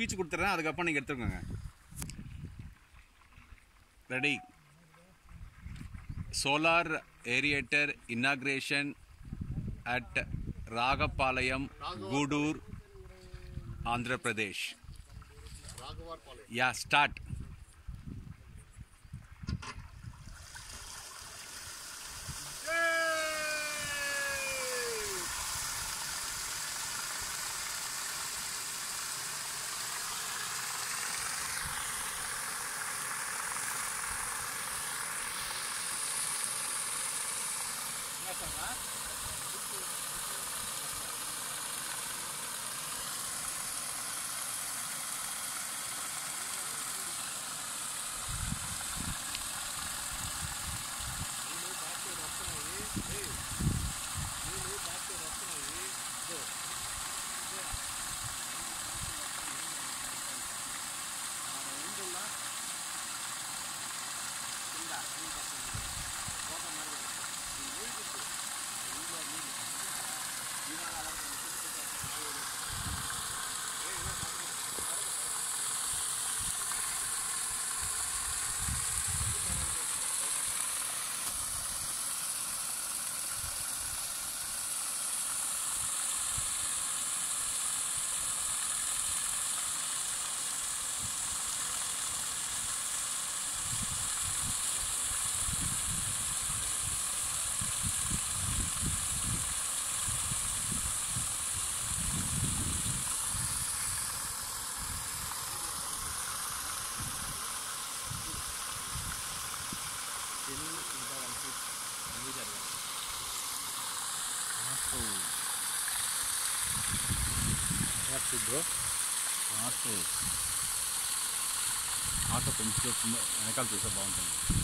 Speech கொடுத்துட்றேன் அதுக்கப்புறம் நீங்கள் எடுத்துக்கோங்க. Ready solar aerator inauguration at Ragapalayam Gudur Andhra Pradesh yeah start ಇರ್ತವೆ Yeah. టెన్ ఇంకా one feet metre auto auto auto కొంచెం వెనకాల చూస్తే బాగుంటుంది.